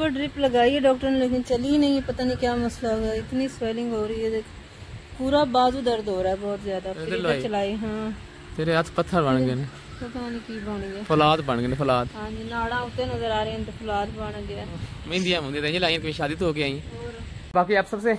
पर ड्रिप लगाई है डॉक्टर ने लेकिन चली ही नहीं है पता नहीं क्या मसला होगा इतनी स्वेलिंग हो रही है देख। पूरा बाजू दर्द हो रहा है बहुत ज़्यादा। चलाई हाँ। तेरे हथ पत्थर बन गए ने। पता नहीं की बन गया फौलाद बन गए ने फौलाद। हाँ जी नाड़ा नज़र आ रहे हैं तो फुलाद बन गया। मेहंदियाँ मुंदी तो लाई कभी शादी तो हो के आई बाकी आप सबसे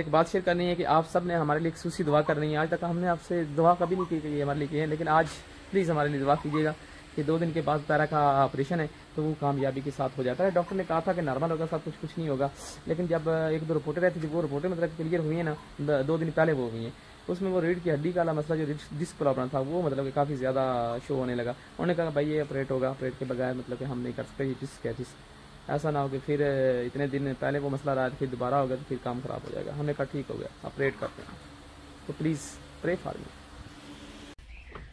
एक बात शेयर करनी है कि आप सबने हमारे लिए खसूसी दुआ करनी है। आज तक हमने आपसे दुआ कभी नहीं की कि हमारे लिए की है लेकिन आज प्लीज़ हमारे लिए दुआ कीजिएगा कि दो दिन के बाद पैरा का ऑपरेशन है। तो वो कामयाबी के साथ हो जाता है। डॉक्टर ने कहा था कि नॉर्मल होगा सब कुछ कुछ नहीं होगा। लेकिन जब एक दो रिपोर्टें रहती थी वो रिपोर्टें मतलब क्लियर हुई है ना दो दिन पहले वो हुई हैं। उसमें वो रीढ़ की हड्डी का मसला जो डिस्क प्रॉब्लम था वो मतलब कि काफ़ी ज़्यादा शो होने लगा। उन्होंने कहा भाई ये ऑपरेट होगा। ऑपरेट के बगैर मतलब कि हम नहीं कर सकते। ये डिस्क है डिस्क ऐसा ना हो कि फिर इतने दिन पहले वो मसला रहा फिर दोबारा होगा तो फिर काम खराब हो जाएगा। हमने कहा ठीक हो गया ऑपरेट करते हैं। तो प्लीज़ प्रे फॉर मी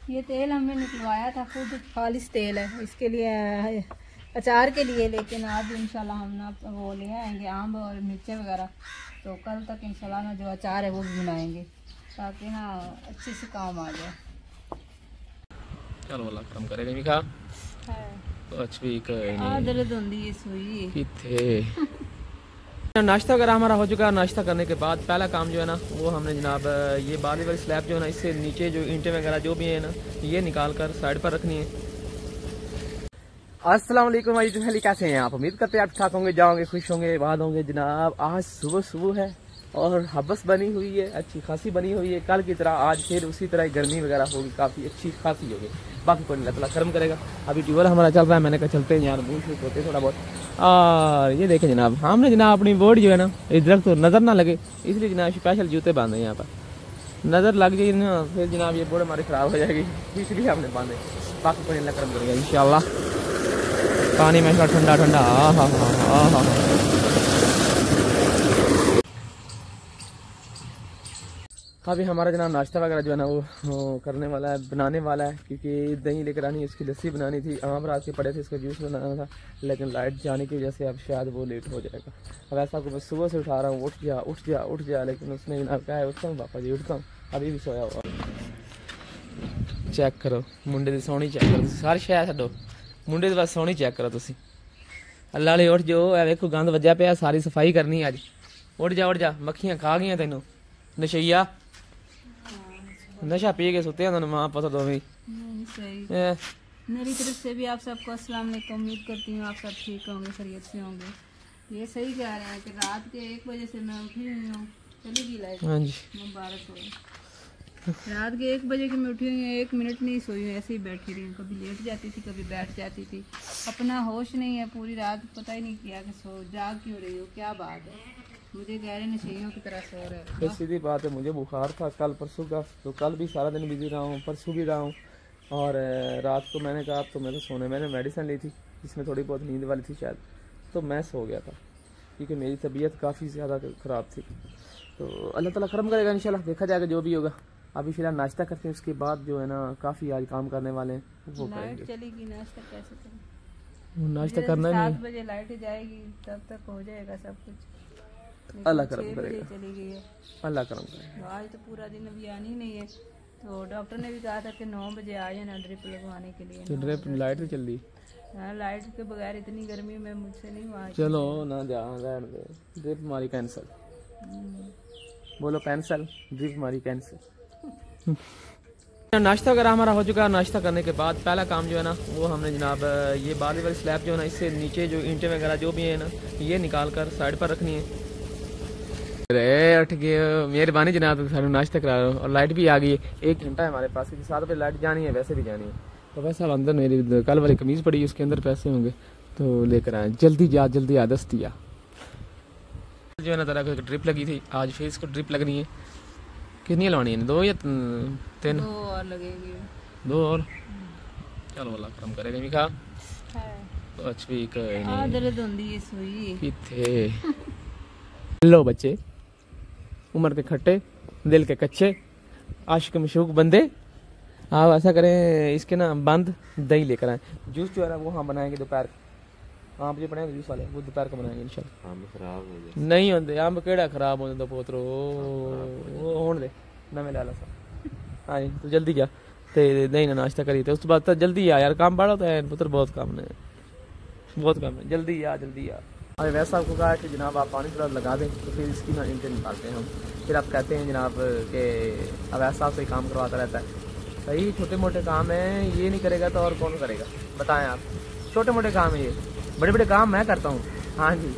ये तेल हमने निकलवाया था खुद खालिश तेल है। इसके लिए है, अचार के लिए लेकिन आज इंशाल्लाह हम ना वो ले आएंगे आम और मिर्चें वगैरह तो कल तक इंशाल्लाह ना जो अचार है वो भी बनाएंगे ताकि ना अच्छे से काम आ जाए ਚਲੋ ਅੱਲਾ ਕਰਮ ਕਰੇਗਾ ਵੀ ਖਾ ਕੁਛ ਵੀ ਕੋਈ आ नहीं दर्द होंदी है सुई किथे नाश्ता वगैरह हमारा हो चुका है नाश्ता करने के बाद पहला काम जो है ना वो हमने जनाब ये बाली वाली स्लैब जो है ना इससे नीचे जो ईंटें वगैरह जो भी है ना ये निकाल कर साइड पर रखनी है अस्सलाम वालेकुम भाई जहली कैसे हैं आप? उम्मीद करते हैं आप ठीक होंगे जाओगे खुश होंगे बाद होंगे। जनाब, आज सुबह सुबह है और हबस बनी हुई है, अच्छी खासी बनी हुई है। कल की तरह, आज फिर उसी तरह गर्मी वगैरह होगी, काफ़ी अच्छी खासी होगी। बाकी कोई ताला करम करेगा। अभी ट्यूबवेल हमारा चल रहा है, मैंने कहा चलते हैं यार बूझ बूझ होते थोड़ा बहुत। और ये देखें जनाब, हमने जनाब अपनी बोर्ड जो है ना, इस दरख्त को नज़र ना लगे। इसलिए जनाब स्पेशल जूते बांधे यहाँ पर। नज़र लग जाएगी ना, फिर जनाब ये बोर्ड हमारी ख़राब हो जाएगी, इसलिए हमने बांधे। बाकी कोई अल्लाह करम करेगा इन पानी में इसका ठंडा ठंडा। आ हा हा हा हा अभी हमारा जना नाश्ता वगैरह जो है ना, वो करने वाला है, बनाने वाला है, क्योंकि दही लेकर आनी है उसकी लस्सी बनानी थी, आम रात के पड़े थे, इसका जूस बनाना था, लेकिन लाइट जाने की वजह से अब शायद वो लेट हो जाएगा। अब ऐसा को मैं सुबह से उठा रहा हूँ, उठ जा उठ जा उठ जा, लेकिन उसने जना कहा है, उठता हूँ, पापा जी, उठता हूँ। अभी भी सोया हुआ चेक करो, मुंडे की सोनी चेक करो, सारी शायद छोड़ो ਮੁੰਡੇ ਦੀ ਬਸ ਸੋਹਣੀ ਚੈੱਕ ਕਰੋ ਤੁਸੀਂ ਅੱਲਾ ਵਾਲੇ ਉੱਠ ਜੋ ਐ ਵੇਖੋ ਗੰਦ ਵੱਜਿਆ ਪਿਆ ਸਾਰੀ ਸਫਾਈ ਕਰਨੀ ਅੱਜ ਉੱਠ ਜਾ ਉੱਠ ਜਾ ਮੱਖੀਆਂ ਖਾ ਗਈਆਂ ਤੈਨੂੰ ਨਸ਼ਈਆ नशा पी के सोते हैं माँ पता दो भी नहीं, सही ए, मेरी तरफ से भी आप सबको अस्सलाम वालेकुम उम्मीद करती हूँ आप सब ठीक होंगे खैरियत से होंगे ये सही कह रहे हैं कि रात के एक बजे से मैं उठी हुई हूँ चली गई लाइट हाँ जी मुबारक हो रात के एक बजे की मैं उठी हुई एक मिनट नहीं सोई हूँ, ऐसे ही बैठी रही हूँ। कभी लेट जाती थी, कभी बैठ जाती थी। अपना होश नहीं है, पूरी रात पता ही नहीं किया कि सो, जाग क्यों रही हो, क्या बात है? मुझे कह रहे नशेइयों की तरह सो रहे हो। सीधी बात है, मुझे बुखार था कल परसों का तो कल भी सारा दिन बिज़ी रहा हूँ, परसों भी रहा हूँ। और रात को मैंने कहा तो मैं तो सोने, मैंने मेडिसिन ली थी, जिसमें थोड़ी बहुत नींद वाली थी शायद। तो मैं सो गया था, क्योंकि मेरी तबीयत काफ़ी ज़्यादा ख़राब थी। तो अल्लाह ताला करम करेगा इंशाल्लाह, देखा जाएगा जो भी होगा। अभी फ़िलहाल नाश्ता करते हैं उसके बाद जो है ना काफ़ी आज काम करने वाले हैं वो लाइट चलेगी नाश्ता कैसे करें? नाश्ता करना नहीं। बजे लाइट जाएगी तब तक हो जाएगा सब कुछ। अल्लाह करम करेगा। चली गई है। अल्लाह करम करेगा। तो आज तो पूरा दिन अभी आनी ही नहीं है। तो डॉक्टर ने भी कहा था कि नौ बजे आ जाना ड्रिप लगवाने के लिए। तो ड्रिप लाइट तो चल रही। हाँ लाइट के बगैर इतनी गर्मी में मुझसे नहीं हुआ। चलो ना जा रहने दे ड्रिप मारी कैंसिल। बोलो कैंसिल ड्रिप मारी कैंसिल। नाश्ता वगैरह हमारा हो चुका है। नाश्ता करने के बाद पहला काम जो है ना, वो हमने जनाब ये बाली वाली स्लैब जो है ना, इससे नीचे जो ईंटें वगैरह जो भी है ना, ये निकाल कर साइड पर रखनी है। अरे, उठ गए मेहरबानी जनाब सारे नाश्ता करा रहे और लाइट भी आ गई है। एक घंटा है हमारे पास क्योंकि सात बजे लाइट जानी है, वैसे भी जानी है। तो वैसे अंदर मेरी कल वाली कमीज पड़ी उसके अंदर पैसे होंगे। तो लेकर आए। जल्दी जा, जल्दी आ, दस्ती आ। जो है ना तरह को ड्रिप लगी थी। आज फिर इसको ड्रिप लगनी है। कितनी लवानी है? दो या तीन? दो और लगेगी। दो और? चलो अल्लाह करम करेगा। भी खा है कुछ भी आ नहीं। दर्द होंदी है सुई किथे? लो बच्चे। उम्र के खट्टे दिल के कच्चे आशिक मशूक बंदे। आप ऐसा करें इसके ना बंद दही लेकर आए। जूस जो है ना वो हम बनाएँगे दोपहर को। आप जो बनाएंगे जूस वाले वो दोपहर को बनाएंगे इंशाल्लाह नहीं ਹੁੰਦੇ ਅੰਬ ਕਿਹੜਾ ਖਰਾਬ ਹੋ ਜਾਂਦਾ ਪੋਤਰੋ ਉਹ ਹੋਣ ਦੇ ਨਵੇਂ ਲੈ ਲਾ ਸਾ ਹਾਂਜੀ ਤੂੰ ਜਲਦੀ ਜਾ ਤੇ ਦਹੀਂ ਨਾਲ ਨਾਸ਼ਤਾ ਕਰੀ ਤੇ ਉਸ ਤੋਂ ਬਾਅਦ ਤਾਂ ਜਲਦੀ ਆ ਯਾਰ ਕੰਮ ਬੜਾ ਤਾਂ ਹੈ ਪੁੱਤਰ ਬਹੁਤ ਕੰਮ ਨੇ ਬਹੁਤ ਕੰਮ ਹੈ ਜਲਦੀ ਆ ਜਲਦੀ ਆ अरे वैसा आपको कहा कि जनाब आप पानी थोड़ा लगा दें तो फिर इसकी ना इंटर निकालते हैं हम फिर आप कहते हैं जनाब कि अवैध साहब से काम करवाता रहता है सही छोटे मोटे काम हैं ये नहीं करेगा तो और कौन करेगा बताएं आप छोटे मोटे काम है ये बड़े बड़े काम मैं करता हूँ। हाँ जी।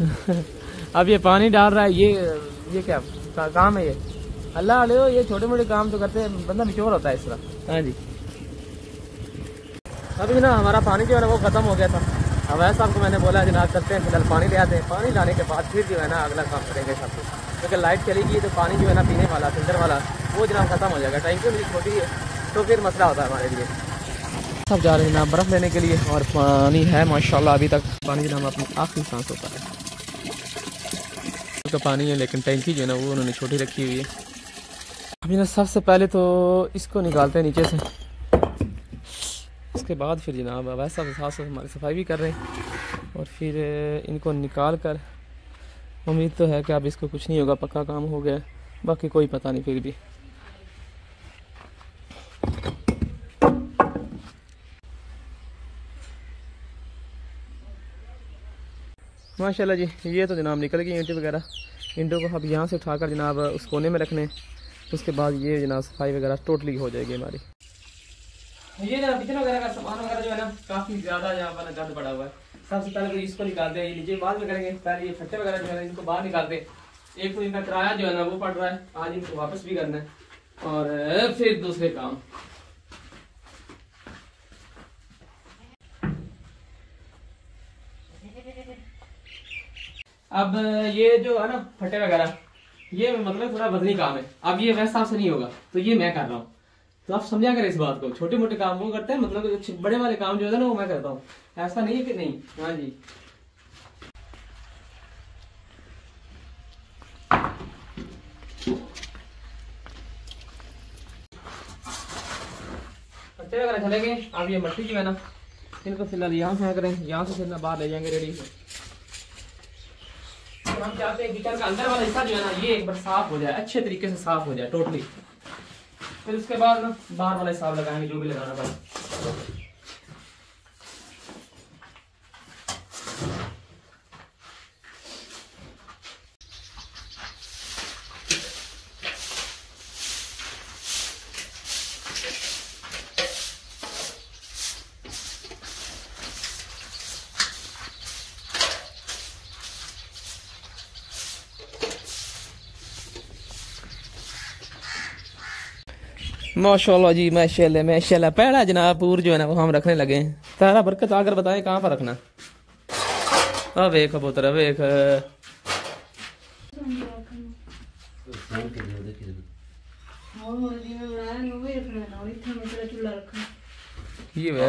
अब ये पानी डाल रहा है ये ये क्या का, काम है ये? अल्लाह ले ये छोटे मोटे काम तो करते हैं बंदा मिचोर होता है इस तरह। हाँ जी। अभी ना हमारा पानी जो है ना वो ख़त्म हो गया था। अब ऐसा आपको मैंने बोला जनाब करते हैं फ़िलहाल पानी ले आते हैं। पानी लाने के बाद फिर जो है ना अगला काम करेंगे सब कुछ क्योंकि लाइट चली गई तो पानी जो है ना पीने वाला फ़िल्टर वाला वो जनाब ख़त्म हो जाएगा। टैंकी मेरी छोटी। है तो फिर मसला होता है हमारे लिए। सब जा रहे हैं जनाब बर्फ़ लेने के लिए और पानी है, माशाल्लाह, अभी तक। पानी जनाब अपनी आखिरी सांस होता है। तो पानी है, लेकिन टैंकी जो है ना, वो उन्होंने छोटी रखी हुई है। अभी ना, सबसे पहले तो इसको निकालते हैं नीचे से। उसके बाद फिर जनाब वैसा साफ़ साफ़ हमारी सफ़ाई भी कर रहे हैं। और फिर इनको निकाल कर, उम्मीद तो है कि अब इसको कुछ नहीं होगा, पक्का काम हो गया बाकी कोई पता नहीं फिर भी। माशाल्लाह जी, ये तो जनाब निकल गई ईंटें वगैरह। ईंटों को अब यहाँ से उठाकर जनाब उस कोने में रखने। उसके बाद ये जनाब सफ़ाई वगैरह टोटली हो जाएगी हमारी। ये जनाब किचन वगैरह का सामान वगैरह जो है ना, काफ़ी ज़्यादा यहाँ पर गंद पड़ा हुआ है। सबसे पहले तो इसको निकालते हैं, ये नीचे बाद में करेंगे। पहले ये फट्टे वगैरह जो है इनको बाहर निकालते हैं। एक तो इनका किराया जो है ना, वो पड़ रहा है। आज इनको वापस भी करना है। और फिर दूसरे काम। अब ये जो है ना, फटे वगैरह, ये मतलब थोड़ा बदनी काम है। अब ये वैसा से नहीं होगा तो ये मैं कर रहा हूँ। तो आप समझा करें इस बात को। छोटे मोटे काम वो करते हैं मतलब बड़े वाले काम जो है ना, वो मैं करता हूँ। ऐसा नहीं है कि नहीं। हाँ जी। चले गए अब ये मट्टी जो है ना, इनको फ़िलहाल यहाँ से करें यहाँ से फिर बाहर ले जाएँगे रेडी। हम चाहते हैं किचन का अंदर वाला हिस्सा जो है ना, ये एक बार साफ़ हो जाए, अच्छे तरीके से साफ़ हो जाए टोटली फिर उसके बाद बाहर वाला हिसाब लगाएँगे, जो भी लगाना पड़े माशाल्लाह जी माशाल्लाह माशाल्लाह। पहला जनाब पूर जो है ना वो हम रखने लगे हैं। तारा बरकत आकर बताएँ कहाँ पर रखना। आ वेख पुत्र वेख। ये वे।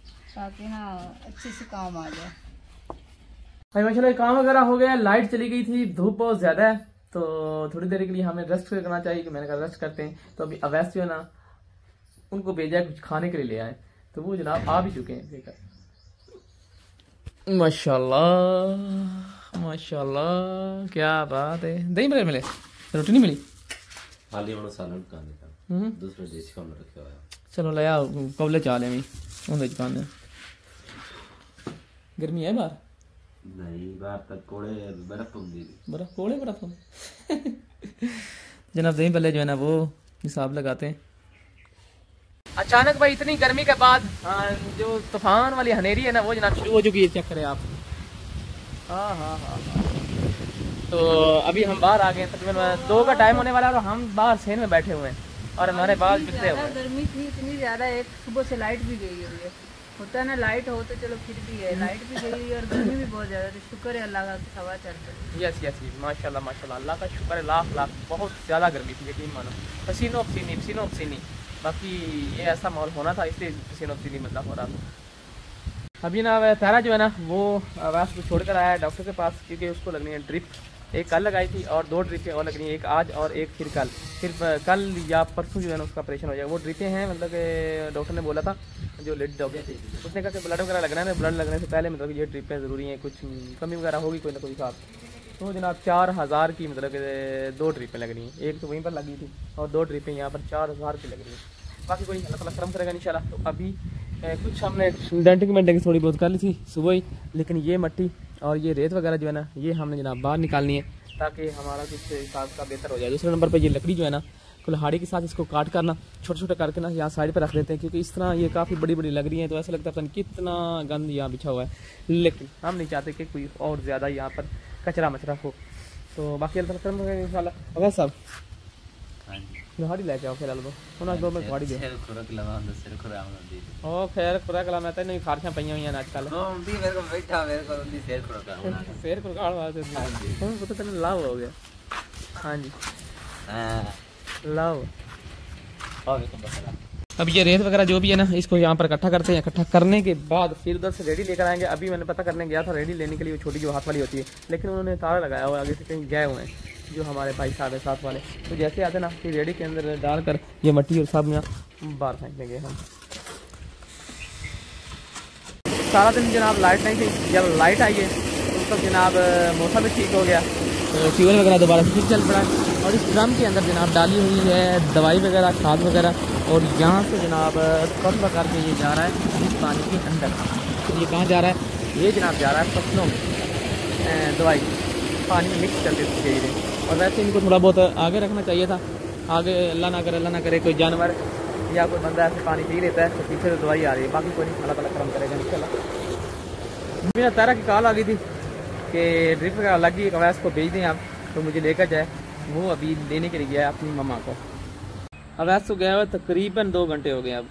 ताकि ना अच्छे से काम आ जाए भाई माशाल्लाह काम वगैरह हो गया लाइट चली गई थी धूप बहुत ज्यादा है तो थोड़ी देर के लिए हमें रेस्ट करना चाहिए कि मैंने कहा रेस्ट करते हैं तो अभी अवैस जो है ना उनको भेजा है कुछ खाने के लिए ले आए तो वो जनाब आ भी चुके हैं लेकर माशाल्लाह माशाल्लाह क्या बात है दही बगैर मिले रोटी नहीं मिली खाली ਉਹਨੂੰ ਸਾਲਨ ਕਾ ਦਿੱਤਾ हम्म ਦੂਸਰੇ ਦੇਸ਼ ਕੰਮ ਰੱਖਿਆ ਹੋਇਆ चलो ले आओ कबले चाले भी ਉਹਦੇ ਚ ਪਾਣੇ गर्मी है बाहर? नहीं बाहर तक कोड़े बर्फ़ होंगी बर्फ़ कोड़े बर्फ़ होंगी जनाब दही पहले जो है ना वो हिसाब लगाते हैं। अचानक भाई इतनी गर्मी के बाद जो तूफ़ान वाली हनेरी है ना वो जनाब शुरू हो चुकी है चेक करें आप। हाँ हाँ हाँ, हाँ। तो अभी हम बाहर आ गए तकरीबन दो का टाइम होने वाला है और हम बाहर सेन में बैठे हुए हैं और हमारे पास बिखरे हुए गर्मी थी इतनी ज़्यादा एक सुबह से लाइट भी गई हुई है। होता है ना लाइट हो तो चलो फिर भी है। लाइट भी गई और गर्मी भी बहुत ज़्यादा तो शुक्र है अल्लाह का हवा चल रही यस यस यस माशाल्लाह माशाल्लाह, अल्लाह का शुक्र है, लाख लाख, बहुत ज़्यादा गर्मी थी, यकीन मानो। पसीनो पसीनी पसीनो पसीनी बाकी ये ऐसा माहौल होना था, इसलिए पसीनो पसीनी मतलब हो रहा था। अभी ना तारा जो है ना, वो अवैस को छोड़कर आया है डॉक्टर के पास, क्योंकि उसको लगनी है ड्रिप एक कल लगाई थी और दो ड्रिपें और लगनी है एक आज और एक फिर कल। फिर कल या परसों जो है ना उसका ऑपरेशन हो जाएगा। वो ड्रिपें हैं मतलब डॉक्टर ने बोला था, जो लेडी डॉक्टर थी उसने कहा कि ब्लड वगैरह लगना है ब्लड लगने से पहले मतलब ये ड्रिपें ज़रूरी हैं, कुछ कमी वगैरह होगी कोई ना कोई साथ तो जनाब चार हज़ार की मतलब दो ड्रिपें लगनी हैं। एक तो वहीं पर लगी थी और दो ड्रिपें यहाँ पर चार हज़ार की लग रही हैं। बाकी कोई अल्लाह ताला करम करेगा इंशाल्लाह। तो अभी कुछ हमने डेंटिंग मेंटिंग थोड़ी बहुत कर ली थी सुबह ही, लेकिन ये मट्टी और ये रेत वगैरह जो है ना, ये हमने जनाब बाहर निकालनी है ताकि हमारा कुछ हिसाब का बेहतर हो जाए। दूसरे नंबर पर ये लकड़ी जो है ना, कुल्हाड़ी के साथ इसको काट करना छोटे छोटे करके ना यहाँ साइड पर रख देते हैं, क्योंकि इस तरह ये काफ़ी बड़ी बड़ी लग रही है तो ऐसा लगता है पता नहीं कितना गंद यहाँ बिछा हुआ है। लेकिन हम नहीं चाहते कि कोई और ज़्यादा यहाँ पर कचरा मचरा हो। तो बाकी अल्लाह करेगा इंशाल्लाह। अगर सब ਹਾਂਜੀ ਕੁਹਾੜੀ ਲੈ ਕੇ ਆਓ ਫਿਰ ਅਲਬੋ ਉਹਨਾਂ ਦੋ ਮੈਂ ਕੁਹਾੜੀ ਦੇ ਸਿਰ ਖੁਰਕ ਲਵਾ ਹੁੰਦਾ ਸਿਰ ਖੁਰਾਮ ਹੁੰਦੀ ਉਹ ਖੈਰ ਖੁਰਾ ਕਲਾ ਮੈਂ ਤੈਨੂੰ ਖਾਰਸ਼ਾਂ ਪਈਆਂ ਹੋਈਆਂ ਨੇ ਅੱਜ ਕੱਲ ਉਹ ਹੁੰਦੀ ਮੇਰੇ ਕੋਲ ਬੈਠਾ ਮੇਰੇ ਕੋਲ ਹੁੰਦੀ ਸਿਰ ਖੁਰਕ ਆਉਣਾ ਫੇਰ ਕੁਰਕਾਲ ਵਾਸਤੇ ਹੁਣ ਪਤਾ ਤੈਨੂੰ ਲਾਭ ਹੋ ਗਿਆ ਹਾਂਜੀ ਹਾਂ लाओ ਆ ਵੇਖੋ ਬਸਲਾ अब ये रेत वगैरह जो भी है ना इसको यहाँ पर इकट्ठा करते हैं इकट्ठा करने के बाद फिर उधर से रेडी लेकर आएंगे अभी मैंने पता करने गया था रेडी लेने के लिए वो छोटी जो हाथ वाली होती है लेकिन उन्होंने ताला लगाया हुआ है आगे से कहीं गए हुए हैं जो हमारे भाई साहब है, साथ वाले। तो जैसे आते ना फिर रेडी के अंदर डालकर ये मट्टी और सब यहाँ बाहर फेंक देंगे हम। सारा दिन जनाब लाइट नहीं थी। जब लाइट आई है, उस वक्त जनाब मौसम भी ठीक हो गया। तो फ्यूल वगैरह दोबारा ठीक चल पड़ा और इस ड्रम के अंदर जनाब डाली हुई है दवाई वगैरह, खाद वगैरह और यहाँ से जनाब पंप करके ये जा रहा है, इस पानी के अंदर। ये कहाँ जा रहा है? ये जनाब जा रहा है फ़सलों में। दवाई। पानी मिक्स करके दे रहे और वैसे इनको थोड़ा बहुत आगे रखना चाहिए था। आगे अल्लाह ना करे, अल्लाह ना करे कोई जानवर या कोई बंदा ऐसे पानी पी लेता है तो पीछे से दवाई आ रही है। बाकी कोई नहीं अल्लाह ताला करम करेगा, इंशाल्लाह। मेरा तारा की कॉल आ गई थी कि ड्रिप वगैरह लगी है अवैस को भेज दें आप तो मुझे लेकर जाए। वो अभी लेने के लिए गया है अपनी मम्मा को। अवैस तो गया हुआ तकरीबन दो घंटे हो गए अब।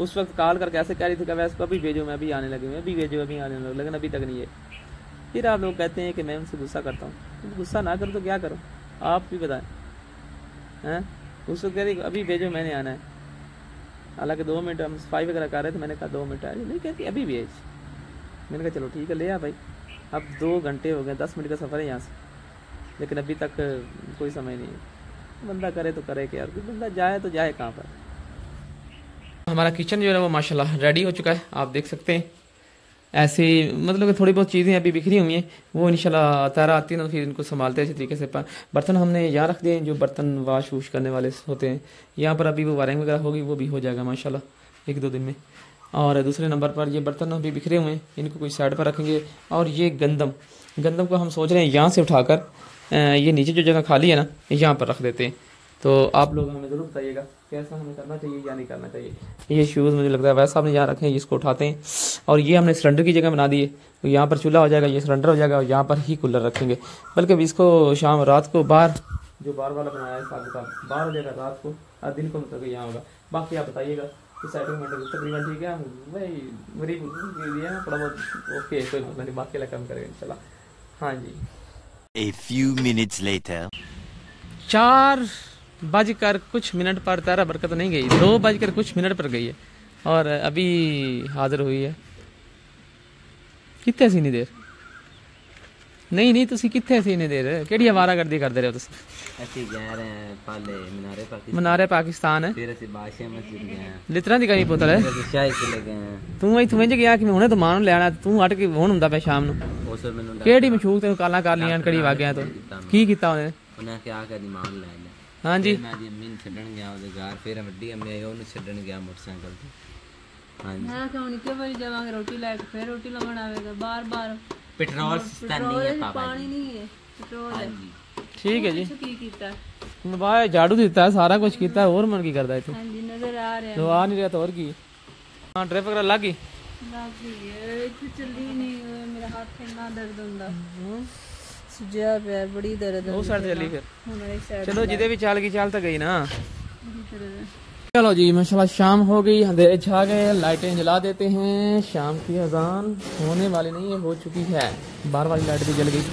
उस वक्त कॉल करके ऐसे कह रही थी कि अवैस को अभी भेजो, मैं अभी आने लगी मैं अभी भेजो, अभी आने लगे लेकिन अभी तक नहीं है। फिर आप लोग कहते हैं कि मैं उनसे गुस्सा करता हूँ। तो गुस्सा ना करो तो क्या करो? आप भी बताएँ। हैं? उस वक्त कह रही अभी भेजो, मैंने आना है। हालाँकि दो मिनट, हम सफ़ाई वगैरह कर रहे थे, मैंने कहा दो मिनट आए नहीं, कहती, अभी भेज। मैंने कहा, चलो ठीक है, ले आ भाई। अब दो घंटे हो गए दस मिनट का सफ़र है यहाँ से। लेकिन अभी तक, कोई समय नहीं है। बंदा करे तो करे क्या? बंदा जाए तो जाए कहाँ पर? हमारा किचन जो है वो माशाल्लाह रेडी हो चुका है। आप देख सकते हैं। ऐसे मतलब थोड़ी बहुत चीज़ें अभी बिखरी हुई हैं, वो इंशाल्लाह तारा आती है ना फिर इनको संभालते हैं इसी तरीके से। बर्तन हमने यहाँ रख दिए जो बर्तन वाश वूश करने वाले होते हैं। यहाँ पर अभी वो वायरिंग वगैरह होगी, वो भी हो जाएगा माशाला एक दो दिन में। और दूसरे नंबर पर ये बर्तन अभी बिखरे हुए हैं, इनको कोई साइड पर रखेंगे। और ये गंदम गंदम को हम सोच रहे हैं यहाँ से उठाकर ये नीचे जो जगह खाली है ना, यहाँ पर रख देते हैं। तो आप लोग हमें ज़रूर बताइएगा। कैसा हमें करना चाहिए या नहीं करना चाहिए। ये शूज़ मुझे लगता है वैसा हमने यहाँ रखे हैं इसको उठाते हैं। और ये हमने सिलेंडर की जगह बना दी है। तो यहाँ पर चूल्हा हो जाएगा ये सिलेंडर हो जाएगा और यहाँ पर ही कूलर रखेंगे। बल्कि इसको शाम रात को बाहर जो बार वाला बनाया है हिसाब किताब बाहर हो जाएगा रात को। और दिन को मतलब यहाँ होगा। बाकी आप बताइएगा कि सेटिंग तकरीबन ठीक है भाई गरीब दिया थोड़ा बहुत ओके कोई मतलब नहीं बाकी कम करेगा चला हाँ जी। A few minutes later. चार बजकर कुछ मिनट पर तारा बरकत नहीं गई दो बजकर कुछ मिनट पर गई है और अभी हाजिर हुई है कितने सी नहीं देर नहीं नहीं ਤੁਸੀਂ ਕਿੱਥੇ ਸੀ ਇੰਨੀ ਦੇਰ ਕਿਹੜੀ ਆਵਾਰਾਗਰਦੀ ਕਰਦੇ ਰਹੇ ਹੋ ਤੁਸੀਂ ਅਸੀਂ ਜਾ ਰਹੇ ਹਾਂ ਪਾਲੇ ਮਨਾਰੇ ਪਾਕਿਸਤਾਨ ਮਨਾਰੇ ਪਾਕਿਸਤਾਨ ਹੈ ਫਿਰ ਅਸੀਂ ਬਾਦਸ਼ਾਹ ਮਸਜਿਦ ਗਏ ਹਾਂ ਲਿਤਰਾਂ ਦੀ ਕਹੀ ਪੁੱਤਰ ਹੈ ਫਿਰ ਅਸੀਂ ਸ਼ਾਹੀ ਕਿਲੇ ਗਏ ਹਾਂ ਤੂੰ ਇੱਥੋਂ ਇੰਜ ਗਿਆ ਕਿ ਮੈਂ ਹੁਣੇ ਤਾਂ ਮਾਂ ਨੂੰ ਲੈਣਾ ਤੂੰ ਹਟ ਕੇ ਹੁਣ ਹੁੰਦਾ ਪਿਆ ਸ਼ਾਮ ਨੂੰ ਉਸ ਵੇਲੇ ਮੈਨੂੰ ਕਿਹੜੀ ਮਸ਼ੂਕ ਤੈਨੂੰ ਕਾਲਾਂ ਕਰ ਲੀਆਂ ਕਿਹੜੀ ਵਾਗਿਆ ਤੋਂ ਕੀ ਕੀਤਾ ਉਹਨੇ ਉਹਨਾਂ ਕਿ ਆ ਕੇ ਦੀ ਮਾਂ ਨੂੰ ਲੈ ਲੈ ਹਾਂਜੀ। ਮੈਂ ਦੀ ਅੰਮੀ ਛੱਡਣ ਗਿਆ ਉਹਦੇ ਘਰ ਫਿਰ ਵੱਡੀ ਅੰਮੀ ਆਈ ਉਹਨੂੰ ਛੱਡਣ ਗਿਆ ਮੋਟਰਸਾਈਕਲ ਤੇ। ਹਾਂਜੀ। ਮੈਂ ਦਿੱਤਾ ਸਾਰਾ ਕੁਝ ਕੀਤਾ ਹੋਰ ਮਨ ਕੀ ਕਰਦਾ ਇੱਥੇ? ਹਾਂਜੀ ਨਜ਼ਰ ਆ ਰਿਹਾ। ਹੋਰ ਕੀ। ਹਾਂ ਟ੍ਰੈਫਿਕ ਰ ਲੱਗ ਚੱਲੀ ਨਹੀਂ ਮੇਰਾ ਹੱਥ ਇੰਨਾ ਦਰਦ ਹੁੰਦਾ। ਸੁਜਿਆ ਪਿਆ ਬੜੀ ਦਰਦ ਉਹ ਸਾਈਡ ਤੇ ਚੱਲੀ ਫਿਰ ਹੁਣ ਇਸ ਸਾਈਡ ਚਲੋ ਜਿਹਦੇ ਵੀ ਚੱਲ ਗਈ ਚੱਲ ਤਾਂ ਗਈ ਨਾ चलो जी माशाल्लाह शाम हो गई अंधेरे छा गए लाइटें जला देते हैं शाम की अजान होने वाली नहीं है हो चुकी है बार वाली लाइट भी जल गई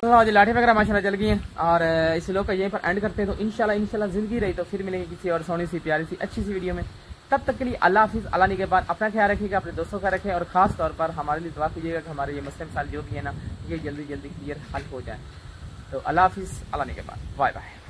तो आज लाठी वगैरह माशाल्लाह जल गई हैं और इस लोग का यहीं पर एंड करते हैं तो इंशाल्लाह इंशाल्लाह जिंदगी रही तो फिर मिलेंगे किसी और सोनी सी प्यारी सी अच्छी सी वीडियो में तब तक के लिए अल्लाह हाफिज़, अल्लाह के बाद अपना ख्याल रखिएगा, अपने दोस्तों का रखें और खास तौर पर हमारे लिए दुआ कीजिएगा कि हमारे ये मुस्लिम साल जो भी है ना, ये जल्दी जल्दी क्लियर हल हो जाए। तो अल्लाह हाफिज़, अल्लाह के बाद। Bye bye